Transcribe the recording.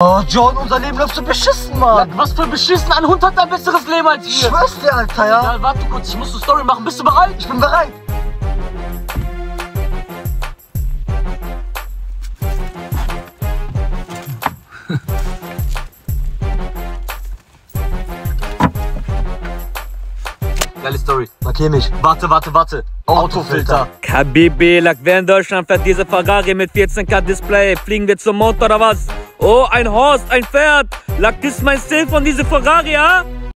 Oh, John, unser Leben läuft so beschissen, Mann. Was für ein beschissen, ein Hund hat ein besseres Leben als Ich wir. schwör's dir, Alter, ja? Ja, warte kurz, ich muss eine Story machen. Bist du bereit? Ich bin bereit. Geile Story. Markier mich. Warte, warte, warte. Autofilter. Habibi, lag wer in Deutschland fährt diese Ferrari mit 14K Display? Fliegen wir zum Mond oder was? Oh, ein Horst, ein Pferd. Lag das mein Stil von dieser Ferrari, ja?